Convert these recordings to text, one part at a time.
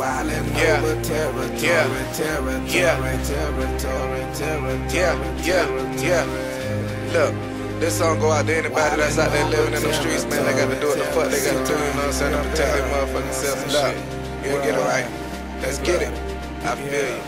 wildin' Yeah. over territory, Yeah. territory, Yeah. territory, territory, Yeah, yeah, yeah. Look, this song go out to anybody that's out there living in the streets, man. They got to do what the fuck they got to do, you know what I'm saying? To protect their motherfucking self and shit. You get it right. Let's get it. I feel you.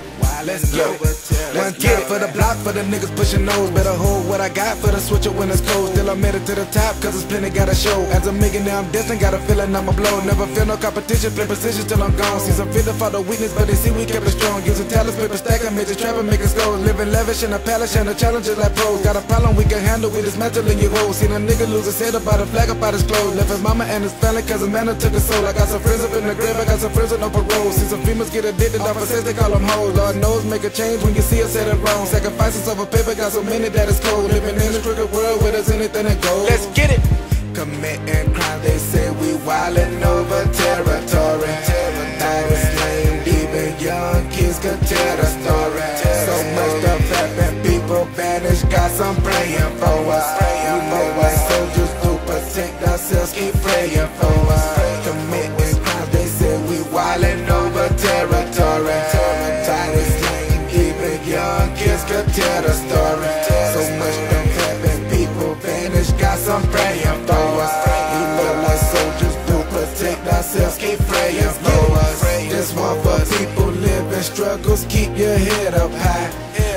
Let's it. One get for the block for the niggas pushing nose. Better hold what I got for the switcher when it's cold. Still I made it to the top, cause it's plenty gotta show. As a millionaire, I'm destined, got a feeling I'ma blow. Never feel no competition, play position till I'm gone. See some feeling for the weakness, but they see we kept it strong. Using talents, paper stacking, major trapping, make it go. Living lavish in a palace, and the challenges like pros. Got a problem we can handle, we dismantling your hoes. Seen a nigga lose his head about a flag about his clothes. Left his mama and his family, cause his man took his soul. I got some friends up in the grave, I got some friends with no parole. See some females get addicted off of sex, they call them hoes. Lord knows, make a change when you see us set it wrong. Sacrifices over paper, got so many that it's cold. Living in this crooked world where there's anything that goes. Let's get it. Committing crime, they say we wildin' over territory. Night is lame, even young kids could tell the story. So much stuff happened, people vanish, got some praying for us. You know soldiers do, protect ourselves, keep praying for us. Committing crimes, they say we wildin' over territory. Tell the story. So much stuff happened, people vanish, got some praying for us. We look like soldiers do, protect ourselves, keep praying for us. This one for people living struggles, keep your head up high.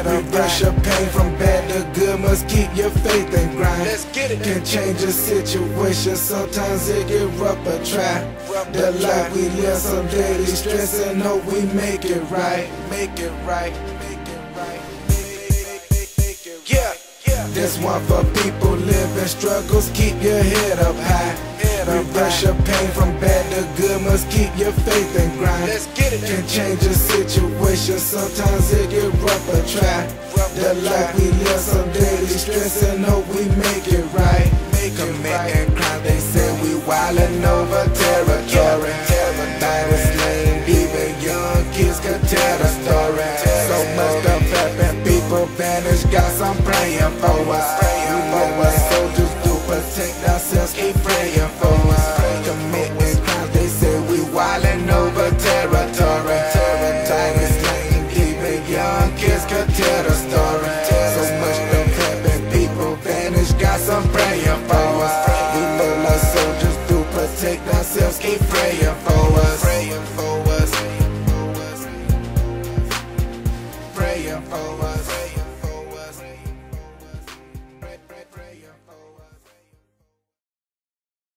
Reverse your pain from bad to good, must keep your faith and grind. Let's get it. Can change a situation, sometimes it get rough, but try. The life we live, some daily stress and hope we make it right. Make it right, make it right. This one for people living struggles, keep your head up high. Reverse your pain from bad to good, must keep your faith and grind. Let's get it. Can change a situation, sometimes it get rough, but try. The life we live, some daily stress and hope we make it right. Committing crime, they say we wildin' over praying for us. You know what soldiers do, protect ourselves, keep praying for us. Committing crimes, they say we wildin' over territory. Night is lame, even young kids can tell the story. So much